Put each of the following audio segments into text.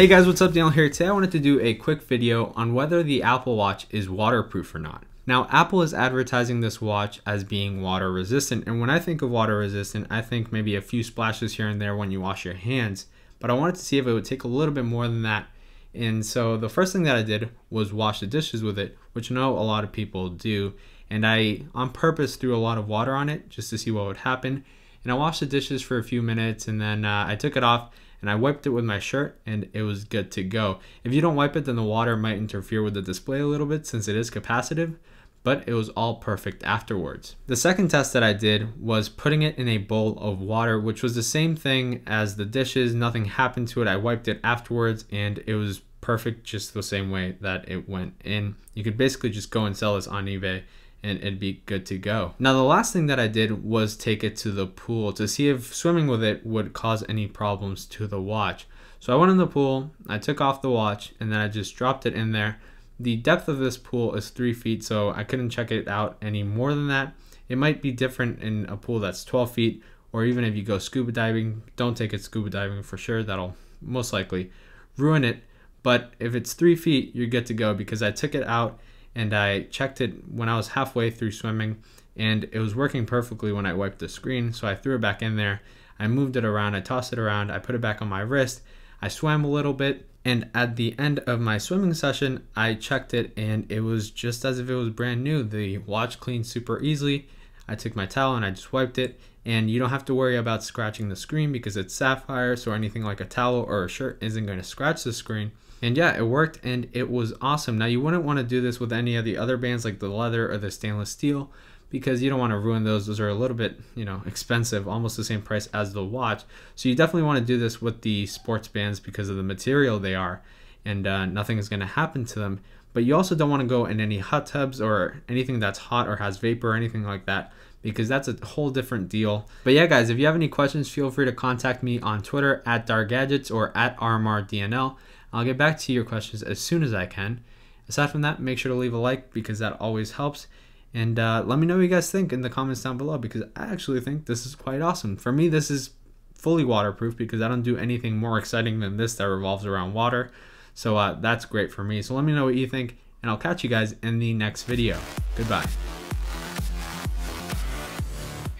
Hey guys, what's up? Daniel here. Today I wanted to do a quick video on whether the Apple Watch is waterproof or not. Now, Apple is advertising this watch as being water resistant, and when I think of water resistant, I think maybe a few splashes here and there when you wash your hands, but I wanted to see if it would take a little bit more than that. And so the first thing that I did was wash the dishes with it, which I know a lot of people do, and I on purpose threw a lot of water on it just to see what would happen. And I washed the dishes for a few minutes, and then uh, I took it off and I wiped it with my shirt and it was good to go. If you don't wipe it, then the water might interfere with the display a little bit since it is capacitive, but it was all perfect afterwards. The second test that I did was putting it in a bowl of water, which was the same thing as the dishes. Nothing happened to it. I wiped it afterwards and it was perfect just the same way that it went in. You could basically just go and sell this on eBay and it'd be good to go. Now the last thing that I did was take it to the pool to see if swimming with it would cause any problems to the watch. So I went in the pool, I took off the watch, and then I just dropped it in there. The depth of this pool is three feet, so I couldn't check it out any more than that. It might be different in a pool that's 12 feet, or even if you go scuba diving, don't take it scuba diving for sure. That'll most likely ruin it. But if it's three feet, you're good to go because I took it out and I checked it when I was halfway through swimming and it was working perfectly when I wiped the screen. So I threw it back in there. I moved it around, I tossed it around, I put it back on my wrist. I swam a little bit and at the end of my swimming session, I checked it and it was just as if it was brand new. The watch cleaned super easily. I took my towel and I just wiped it and you don't have to worry about scratching the screen because it's sapphire so anything like a towel or a shirt isn't going to scratch the screen and yeah, it worked and it was awesome. Now, you wouldn't want to do this with any of the other bands like the leather or the stainless steel because you don't want to ruin those. Those are a little bit, you know, expensive, almost the same price as the watch. So you definitely want to do this with the sports bands because of the material they are and uh, nothing is going to happen to them. But you also don't want to go in any hot tubs or anything that's hot or has vapor or anything like that because that's a whole different deal. But yeah, guys, if you have any questions, feel free to contact me on Twitter at DarGadgetz or at RMRDNL. I'll get back to your questions as soon as I can. Aside from that, make sure to leave a like because that always helps. And uh, let me know what you guys think in the comments down below because I actually think this is quite awesome. For me, this is fully waterproof because I don't do anything more exciting than this that revolves around water. So uh, that's great for me. So let me know what you think and I'll catch you guys in the next video. Goodbye.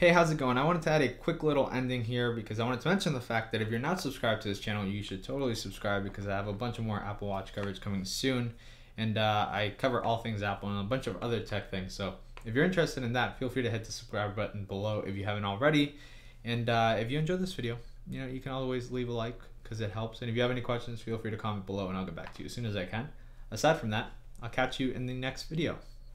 Hey, how's it going? I wanted to add a quick little ending here because I wanted to mention the fact that if you're not subscribed to this channel, you should totally subscribe because I have a bunch of more Apple Watch coverage coming soon. And uh, I cover all things Apple and a bunch of other tech things. So if you're interested in that, feel free to hit the subscribe button below if you haven't already. And uh, if you enjoyed this video, you know, you can always leave a like because it helps. And if you have any questions, feel free to comment below and I'll get back to you as soon as I can. Aside from that, I'll catch you in the next video.